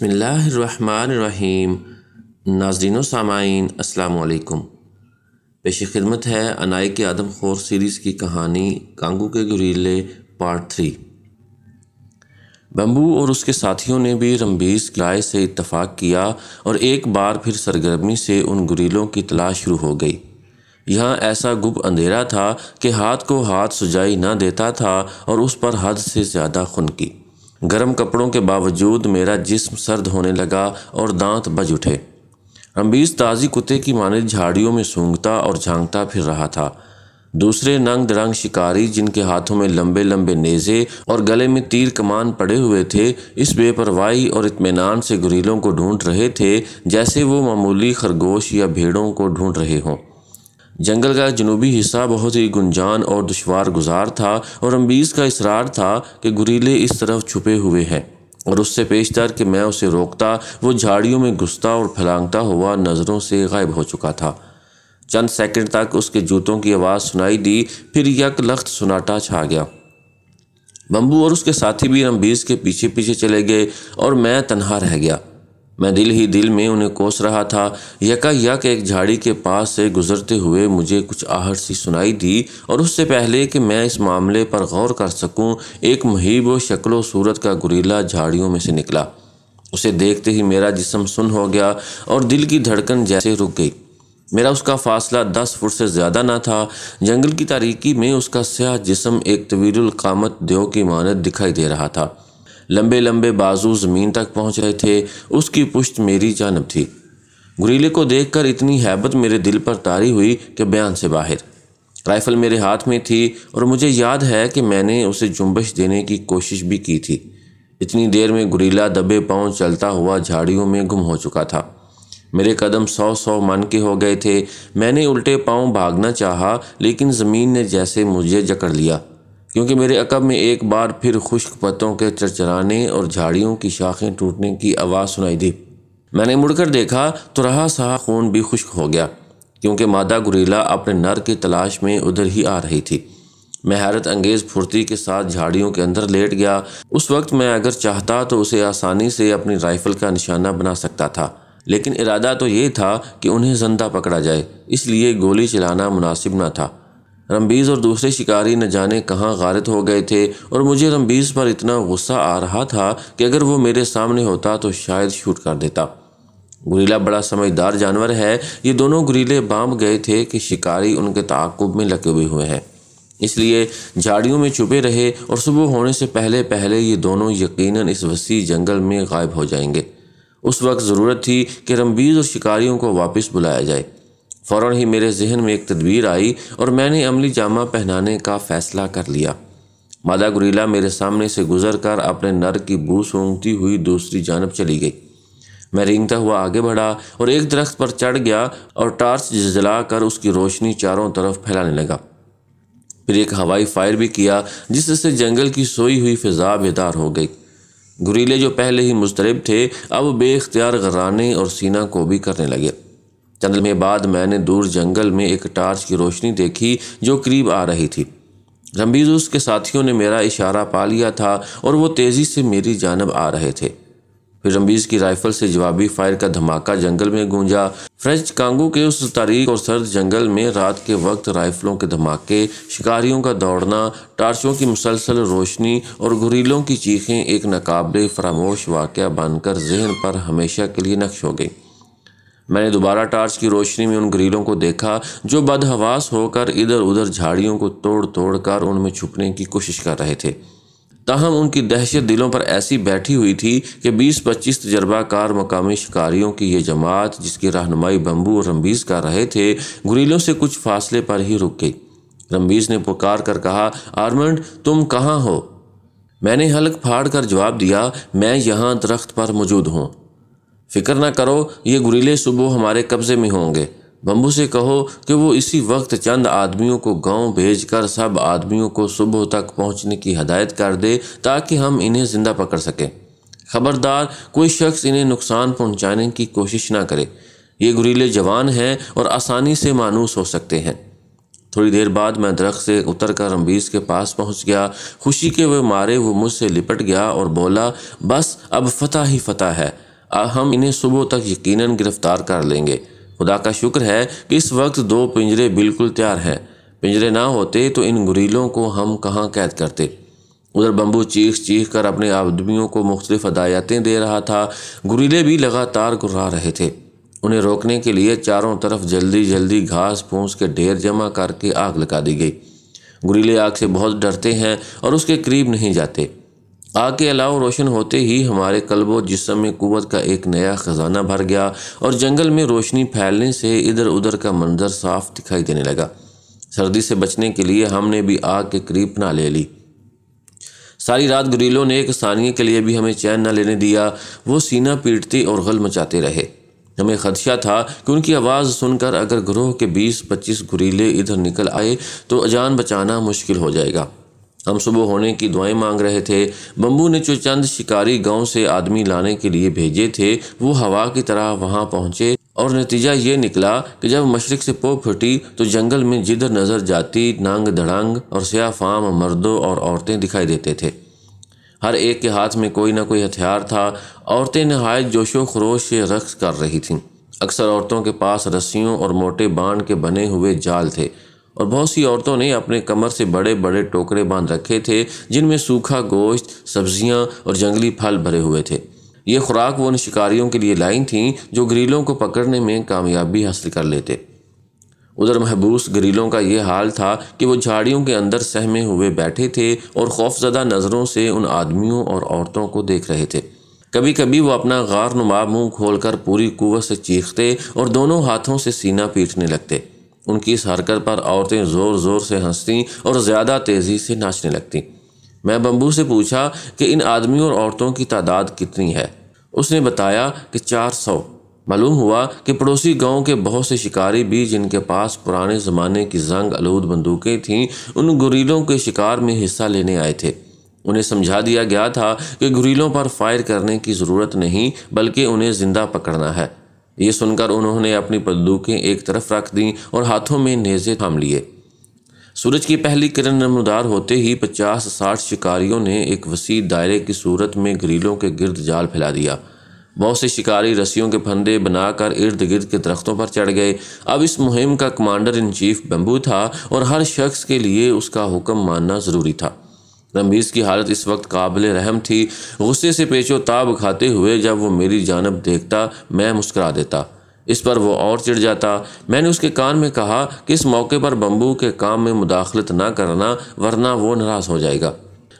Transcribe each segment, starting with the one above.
बसमीम नाजरीन सामाइन असलकुम पेश खिदमत है अनाई के आदम खोर सीरीज़ की कहानी कांगू के गुरीले पार्ट थ्री। बम्बू और उसके साथियों ने भी रमबीस की राय से इतफ़ाक़ किया और एक बार फिर सरगर्मी से उन गुरीलों की तलाश शुरू हो गई। यहाँ ऐसा गुप अंधेरा था कि हाथ को हाथ सुजाई न देता था और उस पर हद से ज़्यादा खुन की। गर्म कपड़ों के बावजूद मेरा जिस्म सर्द होने लगा और दांत बज उठे। रंबीज ताज़ी कुत्ते की माने झाड़ियों में सूंघता और झांकता फिर रहा था। दूसरे नंग दरंग शिकारी जिनके हाथों में लंबे लंबे नेज़े और गले में तीर कमान पड़े हुए थे, इस बेपरवाही और इत्मीनान से गुरीलों को ढूंढ रहे थे जैसे वो मामूली खरगोश या भेड़ों को ढूंढ रहे हों। जंगल का जनूबी हिस्सा बहुत ही गुंजान और दुशवार गुजार था और अम्बीज़ का इसरार था कि गुरीले इस तरफ़ छुपे हुए हैं और उससे पेशतर कि मैं उसे रोकता, वो झाड़ियों में घुसता और फैलांगता हुआ नज़रों से गायब हो चुका था। चंद सेकंड तक उसके जूतों की आवाज़ सुनाई दी, फिर यक लख्त सुनाटा छा गया। बम्बू और उसके साथी भी रमबीज़ के पीछे पीछे चले गए और मैं तनहा रह गया। मैं दिल ही दिल में उन्हें कोस रहा था। यका यक एक झाड़ी के पास से गुजरते हुए मुझे कुछ आहट सी सुनाई दी और उससे पहले कि मैं इस मामले पर गौर कर सकूँ, एक महीब व शक्लो सूरत का गुरीला झाड़ियों में से निकला। उसे देखते ही मेरा जिसम सुन हो गया और दिल की धड़कन जैसे रुक गई। मेरा उसका फासला दस फुट से ज़्यादा ना था। जंगल की तारीकी में उसका स्याह जिसम एक तवील कामत देव की मानत दिखाई दे रहा था। लंबे लंबे बाजू ज़मीन तक पहुँच रहे थे। उसकी पुश्त मेरी जानब थी। गुरीले को देखकर इतनी हैबत मेरे दिल पर तारी हुई कि बयान से बाहर। राइफ़ल मेरे हाथ में थी और मुझे याद है कि मैंने उसे जुम्बश देने की कोशिश भी की थी। इतनी देर में गुरीला दबे पाँव चलता हुआ झाड़ियों में गुम हो चुका था। मेरे कदम सौ सौ मन के हो गए थे। मैंने उल्टे पाँव भागना चाहा, लेकिन ज़मीन ने जैसे मुझे जकड़ लिया। क्योंकि मेरे अकब में एक बार फिर खुश्क पत्तों के चरचराने और झाड़ियों की शाखें टूटने की आवाज़ सुनाई दी। मैंने मुड़कर देखा तो रहा सा खून भी खुश्क हो गया, क्योंकि मादा गुरीला अपने नर की तलाश में उधर ही आ रही थी। मैं हैरत अंगेज़ फुर्ती के साथ झाड़ियों के अंदर लेट गया। उस वक्त मैं अगर चाहता तो उसे आसानी से अपनी राइफ़ल का निशाना बना सकता था, लेकिन इरादा तो ये था कि उन्हें ज़िंदा पकड़ा जाए, इसलिए गोली चलाना मुनासिब न था। रमबीज़ और दूसरे शिकारी न जाने कहाँ गारत हो गए थे। और मुझे रमबीज़ पर इतना गुस्सा आ रहा था कि अगर वो मेरे सामने होता तो शायद शूट कर देता। गुरीला बड़ा समझदार जानवर है। ये दोनों गुरीले बाम गए थे कि शिकारी उनके ताकुब में लगे हुए हुए हैं। इसलिए झाड़ियों में छुपे रहे और सुबह होने से पहले पहले ये दोनों यकीनन इस वसी जंगल में गायब हो जाएँगे। उस वक्त ज़रूरत थी कि रमबीज़ और शिकारियों को वापस बुलाया जाए। फ़ौर ही मेरे जहन में एक तदबीर आई और मैंने अमली जामा पहनाने का फ़ैसला कर लिया। मादा गुरीला मेरे सामने से गुजर कर अपने नर की बू सूंघती हुई दूसरी जानब चली गई। मैं रेंगता हुआ आगे बढ़ा और एक दरख्त पर चढ़ गया और टार्च जला कर उसकी रोशनी चारों तरफ़ फैलाने लगा। फिर एक हवाई फायर भी किया, जिससे जंगल की सोई हुई फिजा बेदार हो गई। गुरीले जो पहले ही मुस्तरब थे, अब बेख्तियार गराने और सीना को भी करने लगे। चंद में बाद मैंने दूर जंगल में एक टार्च की रोशनी देखी जो करीब आ रही थी। रंबीज उसके साथियों ने मेरा इशारा पा लिया था और वो तेज़ी से मेरी जानब आ रहे थे। फिर रंबीज की राइफल से जवाबी फायर का धमाका जंगल में गूंजा। फ्रेंच कांगो के उस तारीख और सर्द जंगल में रात के वक्त राइफलों के धमाके, शिकारियों का दौड़ना, टार्चों की मुसलसल रोशनी और गुरीलों की चीखें एक नाकबले फरामोश वाक़ बनकर जहन पर हमेशा के लिए नक्श हो गई। मैंने दोबारा टार्च की रोशनी में उन ग्रीलों को देखा, जो बदहवास होकर इधर उधर झाड़ियों को तोड़ तोड़ कर उनमें छुपने की कोशिश कर रहे थे। ताहम उनकी दहशत दिलों पर ऐसी बैठी हुई थी कि 20-25 तजर्बाकार मकामी शिकारियों की ये जमात, जिसकी रहनुमाई बम्बू और रमबीज़ कर रहे थे, गुरीलों से कुछ फासले पर ही रुक गई। रमबीज़ ने पुकार कर कहा, आर्मंड, तुम कहाँ हो? मैंने हलक फाड़ कर जवाब दिया, मैं यहाँ दरख्त पर मौजूद हूँ। फ़िक्र ना करो, ये गुरीले सुबह हमारे कब्ज़े में होंगे। बम्बू से कहो कि वो इसी वक्त चंद आदमियों को गाँव भेजकर सब आदमियों को सुबह तक पहुँचने की हदायत कर दे, ताकि हम इन्हें ज़िंदा पकड़ सकें। ख़बरदार, कोई शख्स इन्हें नुकसान पहुँचाने की कोशिश ना करे। ये गुरीले जवान हैं और आसानी से मानूस हो सकते हैं। थोड़ी देर बाद मैं दरख्त से उतर कर रमबीज़ के पास पहुँच गया। खुशी के वे मारे, वो मुझसे लिपट गया और बोला, बस, अब फतह ही फतह है। हम इन्हें सुबह तक यकीनन गिरफ़्तार कर लेंगे। खुदा का शुक्र है कि इस वक्त दो पिंजरे बिल्कुल तैयार हैं। पिंजरे ना होते तो इन गुरीलों को हम कहाँ कैद करते? उधर बम्बू चीख चीख कर अपने आदमियों को मुख्तलिफ़ हदायतें दे रहा था। गुरीले भी लगातार गुर्रा रहे थे। उन्हें रोकने के लिए चारों तरफ़ जल्दी जल्दी घास फूस के ढेर जमा करके आग लगा दी गई। गुरीले आग से बहुत डरते हैं और उसके करीब नहीं जाते। आग के अलावा रोशन होते ही हमारे कल्बो, जिसम में कुत का एक नया ख़जाना भर गया और जंगल में रोशनी फैलने से इधर उधर का मंजर साफ़ दिखाई देने लगा। सर्दी से बचने के लिए हमने भी आग के करीब ना ले ली। सारी रात गुरीलों ने एक सानिए के लिए भी हमें चैन न लेने दिया। वो सीना पीटते और गल मचाते रहे। हमें खदशा था कि उनकी आवाज़ सुनकर अगर ग्रोह के 20-25 गुरीले इधर निकल आए तो अजान बचाना मुश्किल हो जाएगा। हम सुबह होने की दुआएँ मांग रहे थे। बम्बू ने जो चंद शिकारी गाँव से आदमी लाने के लिए भेजे थे, वो हवा की तरह वहाँ पहुँचे और नतीजा ये निकला कि जब मशरक से पो फटी तो जंगल में जिधर नज़र जाती, नांग धड़ांग और स्या फाम मर्दों और औरतें दिखाई देते थे। हर एक के हाथ में कोई ना कोई हथियार था। औरतें नहायत जोशो खरोश से रक्स कर रही थीं। अक्सर औरतों के पास रस्सियों और मोटे बाँध के बने हुए जाल थे। और बहुत सी औरतों ने अपने कमर से बड़े बड़े टोकरे बाँध रखे थे, जिनमें सूखा गोश्त, सब्ज़ियाँ और जंगली फल भरे हुए थे। ये खुराक वो उन शिकारियों के लिए लाई थीं, जो ग्रीलों को पकड़ने में कामयाबी हासिल कर लेते। उधर महबूस गरीलों का ये हाल था कि वो झाड़ियों के अंदर सहमे हुए बैठे थे और खौफजदा नज़रों से उन आदमियों और औरतों को देख रहे थे। कभी कभी वो अपना गार नुमा मुँह खोलकर पूरी कुत से चीखते और दोनों हाथों से सीना पीटने लगते। उनकी इस हरकत पर औरतें ज़ोर ज़ोर से हंसती और ज़्यादा तेज़ी से नाचने लगती। मैं बम्बू से पूछा कि इन आदमियों और औरतों की तादाद कितनी है? उसने बताया कि चार सौ। मालूम हुआ कि पड़ोसी गाँव के बहुत से शिकारी भी जिनके पास पुराने ज़माने की जंग आलूद बंदूकें थीं, उन गुरीलों के शिकार में हिस्सा लेने आए थे। उन्हें समझा दिया गया था कि गुरीलों पर फायर करने की ज़रूरत नहीं, बल्कि उन्हें ज़िंदा पकड़ना है। ये सुनकर उन्होंने अपनी बंदूकें एक तरफ़ रख दी और हाथों में नेज़े थाम लिए। सूरज की पहली किरण नमदार होते ही पचास साठ शिकारियों ने एक वसी दायरे की सूरत में ग्रीलों के गिरद जाल फैला दिया। बहुत से शिकारी रस्सियों के फंदे बनाकर इर्द गिर्द के दरख्तों पर चढ़ गए। अब इस मुहिम का कमांडर इन चीफ बम्बू था और हर शख्स के लिए उसका हुक्म मानना ज़रूरी था। रमीज़ की हालत इस वक्त काबिल रहम थी। गुस्से से पेचो ताब खाते हुए जब वो मेरी जानब देखता, मैं मुस्करा देता। इस पर वो और चिढ़ जाता। मैंने उसके कान में कहा कि इस मौके पर बम्बू के काम में मुदाखलत ना करना, वरना वो नाराज़ हो जाएगा।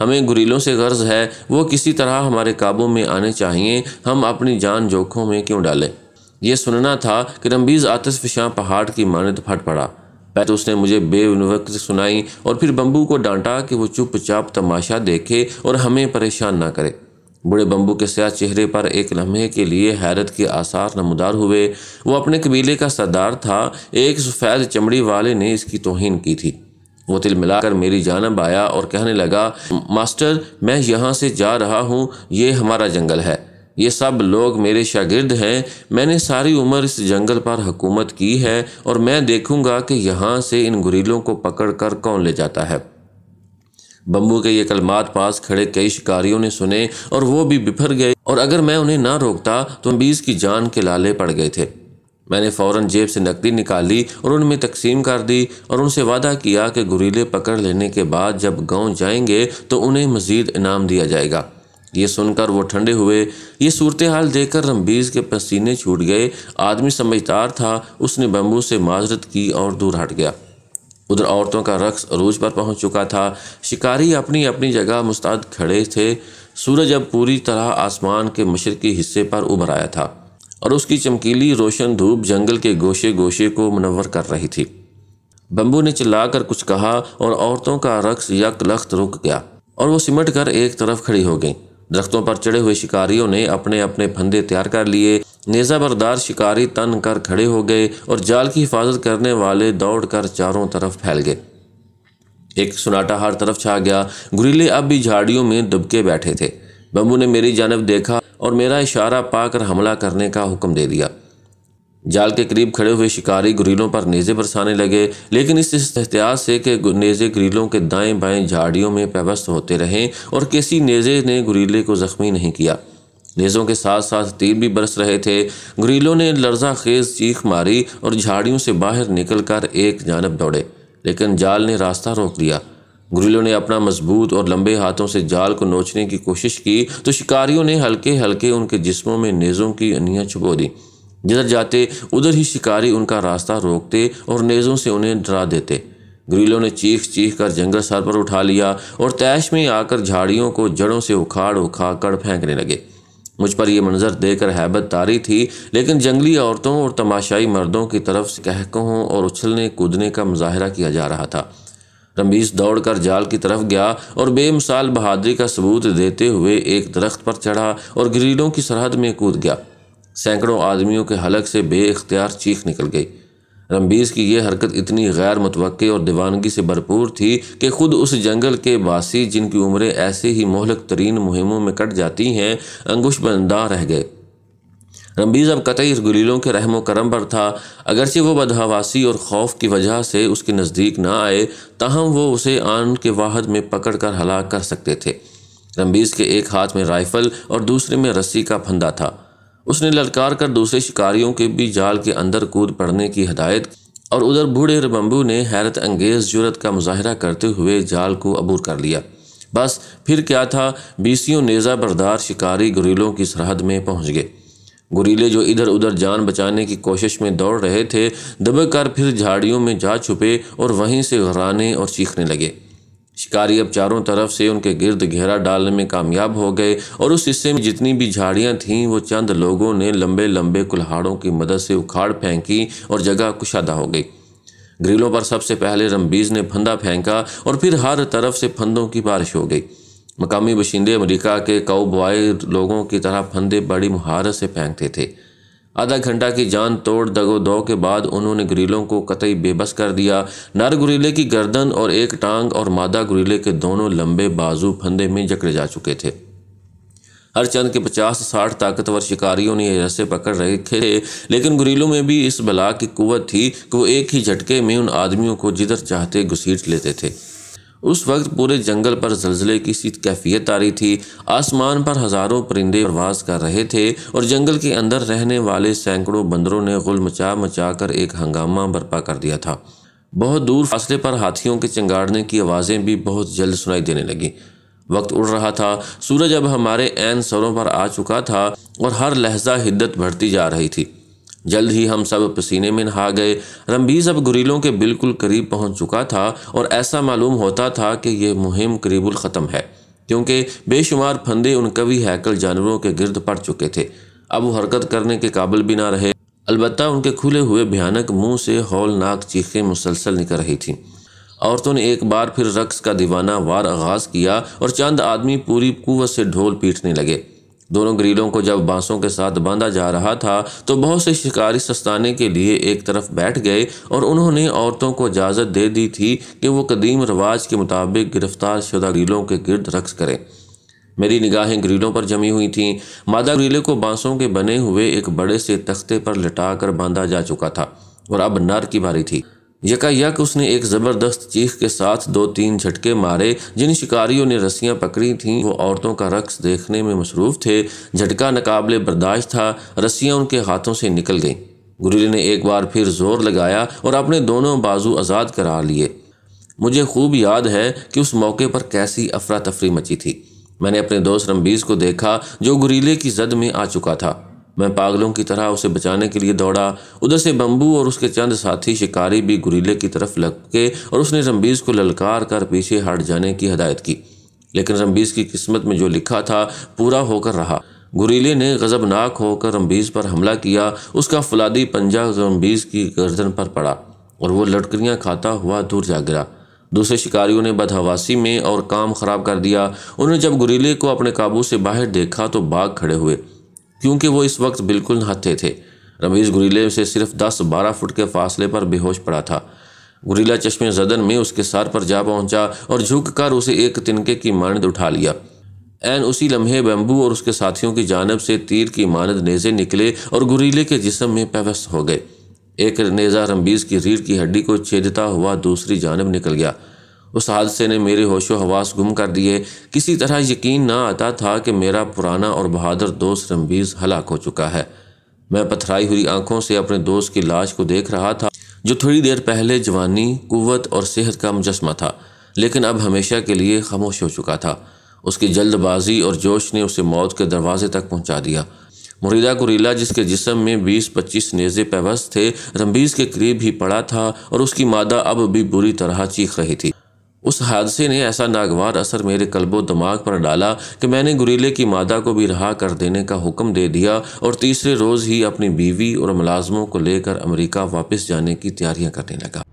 हमें गुरीलों से गर्ज है, वो किसी तरह हमारे काबू में आने चाहिए, हम अपनी जान जोखों में क्यों डालें? यह सुनना था कि रमबीज़ आतिश फिशां पहाड़ की मानद फट पड़ा। पहले तो उसने मुझे बेवक्त सुनाई और फिर बम्बू को डांटा कि वो चुपचाप तमाशा देखे और हमें परेशान ना करे। बूढ़े बम्बू के स्याह चेहरे पर एक लम्हे के लिए हैरत के आसार नमदार हुए। वो अपने कबीले का सरदार था। एक सफ़ेद चमड़ी वाले ने इसकी तोहन की थी। वो तिल मिलाकर मेरी जानब आया और कहने लगा, मास्टर, मैं यहाँ से जा रहा हूँ। ये हमारा जंगल है। ये सब लोग मेरे शागिर्द हैं। मैंने सारी उम्र इस जंगल पर हुकूमत की है और मैं देखूँगा कि यहाँ से इन गुरीलों को पकड़ कर कौन ले जाता है। बम्बू के ये कलमात पास खड़े कई शिकारियों ने सुने और वो भी बिफर गए और अगर मैं उन्हें ना रोकता तो बीस की जान के लाले पड़ गए थे। मैंने फ़ौरन जेब से नकदी निकाली और उनमें तकसीम कर दी और उनसे वादा किया कि गुरीले पकड़ लेने के बाद जब गाँव जाएँगे तो उन्हें मज़ीद इनाम दिया जाएगा। ये सुनकर वो ठंडे हुए, ये सूरत हाल देखकर रमबीज़ के पसीने छूट गए। आदमी समझदार था, उसने बम्बू से माजरत की और दूर हट गया। उधर औरतों का रक्स अरूज पर पहुँच चुका था। शिकारी अपनी अपनी जगह मुस्तद खड़े थे। सूरज अब पूरी तरह आसमान के मशरकी हिस्से पर उभर आया था और उसकी चमकीली रोशन धूप जंगल के गोशे गोशे को मुनवर कर रही थी। बम्बू ने चिल्लाकर कुछ कहा और औरतों का रक्स यक लख्त रुक गया और वो सिमट कर एक तरफ़ खड़ी हो गई। दरख्तों पर चढ़े हुए शिकारियों ने अपने अपने फंदे तैयार कर लिए। नेज़ा बरदार शिकारी तन कर खड़े हो गए और जाल की हिफाजत करने वाले दौड़ कर चारों तरफ़ फैल गए। एक सुनाटा हर तरफ़ छा गया। गुरीले अब भी झाड़ियों में दुबके बैठे थे। बम्बू ने मेरी जानब देखा और मेरा इशारा पाकर हमला करने का हुक्म दे दिया। जाल के करीब खड़े हुए शिकारी गुरीलों पर नेज़े बरसाने लगे, लेकिन इस एहतियात से कि नेज़े गुरीलों के दाएँ बाएँ झाड़ियों में पेवस्त होते रहे और किसी नेज़े ने गुरीले को ज़ख्मी नहीं किया। नेज़ों के साथ साथ तीर भी बरस रहे थे। गुरीलों ने लर्जा खेज चीख मारी और झाड़ियों से बाहर निकलकर एक जानब दौड़े, लेकिन जाल ने रास्ता रोक दिया गुरीलों ने अपना मज़बूत और लंबे हाथों से जाल को नोचने की कोशिश की तो शिकारियों ने हल्के हल्के उनके जिस्मों में नेज़ों की अनियाँ छुपो दी। जिधर जाते, उधर ही शिकारी उनका रास्ता रोकते और नेज़ों से उन्हें डरा देते। ग्रीलों ने चीख चीख कर जंगल सर पर उठा लिया और तैश में आकर झाड़ियों को जड़ों से उखाड़ उखाड़ कर फेंकने लगे। मुझ पर यह मंजर देखकर हैबत तारी थी, लेकिन जंगली औरतों और तमाशाई मर्दों की तरफ़ से कहकों और उछलने कूदने का मुजाहरा किया जा रहा था। रमीस दौड़कर जाल की तरफ़ गया और बेमिसाल बहादुरी का सबूत देते हुए एक दरख्त पर चढ़ा और ग्रीलों की सरहद में कूद गया। सैकड़ों आदमियों के हलक से बेख्तियार चीख निकल गई। रमबीस की यह हरकत इतनी गैर मुतव और दीवानगी से भरपूर थी कि खुद उस जंगल के बासी जिनकी उम्रें ऐसे ही मोहलक तरीन मुहिमों में कट जाती हैं अंगुश बंदा रह गए। रमबीज़ अब कतई गुलीलों के रहमो करम पर था। अगरचे वो बदहवासी और खौफ की वजह से उसके नज़दीक ना आए, तहम वो उसे आन के वाहद में पकड़ कर हलाक कर सकते थे। रमबीज़ के एक हाथ में राइफ़ल और दूसरे में रस्सी का फंदा था। उसने ललकार कर दूसरे शिकारियों के भी जाल के अंदर कूद पड़ने की हदायत और उधर बूढ़े रबम्बू ने हैरत अंगेज़ ज़रूरत का मुजाहरा करते हुए जाल को अबूर कर लिया। बस फिर क्या था? बीसियों नेज़ा बरदार शिकारी गुरीलों की सरहद में पहुँच गए। गुरीले जो इधर उधर जान बचाने की कोशिश में दौड़ रहे थे दबक कर फिर झाड़ियों में जा छुपे और वहीं से घराने और चीखने लगे। शिकारी अब चारों तरफ़ से उनके गिर्द घेरा डालने में कामयाब हो गए और उस हिस्से में जितनी भी झाड़ियाँ थीं, वो चंद लोगों ने लंबे लंबे कुल्हाड़ों की मदद से उखाड़ फेंकी और जगह कुशादा हो गई। ग्रिलों पर सबसे पहले रमबीज ने फंदा फेंका और फिर हर तरफ़ से फंदों की बारिश हो गई। मकामी बशिंदे अमरीका के काउ लोगों की तरह फंदे बड़ी महारत से फेंकते थे। आधा घंटा की जान तोड़ दगो दो के बाद उन्होंने गुरीलों को कतई बेबस कर दिया। नर गुरीले की गर्दन और एक टांग और मादा गुरीले के दोनों लंबे बाजू फंदे में जकड़े जा चुके थे। हर चंद के पचास साठ ताकतवर शिकारियों ने रस्से पकड़ रहे थे, लेकिन गुरीलों में भी इस बला की कुवत थी कि वो एक ही झटके में उन आदमियों को जिधर चाहते घुसीट लेते थे। उस वक्त पूरे जंगल पर जलजले की सी कैफियत आ रही थी। आसमान पर हज़ारों परिंदे प्रवास कर रहे थे और जंगल के अंदर रहने वाले सैकड़ों बंदरों ने गुल मचा मचा कर एक हंगामा बर्पा कर दिया था। बहुत दूर फासले पर हाथियों के चंगाड़ने की आवाज़ें भी बहुत जल्द सुनाई देने लगी। वक्त उड़ रहा था। सूरज अब हमारे एन सरों पर आ चुका था और हर लहजा हिद्दत बढ़ती जा रही थी। जल्द ही हम सब पसीने में नहा गए। रमबीज अब गुरीलों के बिल्कुल करीब पहुँच चुका था और ऐसा मालूम होता था कि यह मुहिम करीबुल ख़त्म है, क्योंकि बेशुमार फंदे उन कवि हैकल जानवरों के गिरद पड़ चुके थे। अब वो हरकत करने के काबिल भी ना रहे। अलबत्ता उनके खुले हुए भयानक मुँह से हौलनाक चीखें मुसलसल निकल रही थीं। औरतों ने एक बार फिर रक्स का दीवाना वार आगाज़ किया और चंद आदमी पूरी कुवत से ढोल पीटने लगे। दोनों ग्रीलों को जब बांसों के साथ बांधा जा रहा था तो बहुत से शिकारी सस्ताने के लिए एक तरफ़ बैठ गए और उन्होंने औरतों को इजाज़त दे दी थी कि वो कदीम रवाज के मुताबिक गिरफ़्तार शुदा ग्रीलों के गिरद रक्स करें। मेरी निगाहें ग्रीलों पर जमी हुई थीं। मादा ग्रीले को बांसों के बने हुए एक बड़े से तख्ते पर लटा कर बांधा जा चुका था और अब नर की बारी थी। यकायक उसने एक ज़बरदस्त चीख के साथ दो तीन झटके मारे, जिन शिकारियों ने रस्सियाँ पकड़ी थीं, वो औरतों का रक्स देखने में मसरूफ़ थे। झटका नकाबले बर्दाश्त था, रस्सियाँ उनके हाथों से निकल गईं। गुरीले ने एक बार फिर ज़ोर लगाया और अपने दोनों बाजू आज़ाद करा लिए। मुझे खूब याद है कि उस मौके पर कैसी अफरा तफरी मची थी। मैंने अपने दोस्त रमबीज़ को देखा, जो गुरीले की जद में आ चुका था। मैं पागलों की तरह उसे बचाने के लिए दौड़ा। उधर से बम्बू और उसके चंद साथी शिकारी भी गुरीले की तरफ़ लग के और उसने रमबीज़ को ललकार कर पीछे हट जाने की हदायत की। लेकिन रमबीज़ की किस्मत में जो लिखा था, पूरा होकर रहा। गुरीले ने गज़बनाक होकर रमबीज़ पर हमला किया। उसका फुलादी पंजा रमबीज़ की गर्दन पर पड़ा और वो लटकरियाँ खाता हुआ दूर जा गिरा। दूसरे शिकारियों ने बदहवासी में और काम ख़राब कर दिया। उन्होंने जब गुरीले को अपने काबू से बाहर देखा तो बाघ खड़े हुए। क्योंकि वो इस वक्त बिल्कुल नहाते थे। रमीज़ गुरीले से सिर्फ़ दस बारह फुट के फासले पर बेहोश पड़ा था। गुरीला चश्मे जदन में उसके सर पर जा पहुँचा और झुक कर उसे एक तिनके की मानद उठा लिया। एन उसी लम्हे बम्बू और उसके साथियों की जानब से तीर की मानद नेज़े निकले और गुरीले के जिसम में पैवस्त हो गए। एक नेज़ा रमबीज़ की रीढ़ की हड्डी को छेदता हुआ दूसरी जानब निकल गया। उस हादसे ने मेरे होशो हवास गुम कर दिए। किसी तरह यकीन ना आता था कि मेरा पुराना और बहादुर दोस्त रमबीज़ हलाक हो चुका है। मैं पथराई हुई आँखों से अपने दोस्त की लाश को देख रहा था, जो थोड़ी देर पहले जवानी, कुवत और सेहत का मुजस्मा था, लेकिन अब हमेशा के लिए खामोश हो चुका था। उसकी जल्दबाजी और जोश ने उसे मौत के दरवाजे तक पहुँचा दिया। मुरीदा कुरीला, जिसके जिसम में 20-25 नेज़े पैवस्त थे रमबीज़ के करीब ही पड़ा था और उसकी मादा अब भी बुरी तरह चीख रही थी। उस हादसे ने ऐसा नागवार असर मेरे कल्बो दिमाग पर डाला कि मैंने गुरीले की मादा को भी रहा कर देने का हुक्म दे दिया और तीसरे रोज़ ही अपनी बीवी और मुलाजमों को लेकर अमेरिका वापस जाने की तैयारियाँ करने लगा।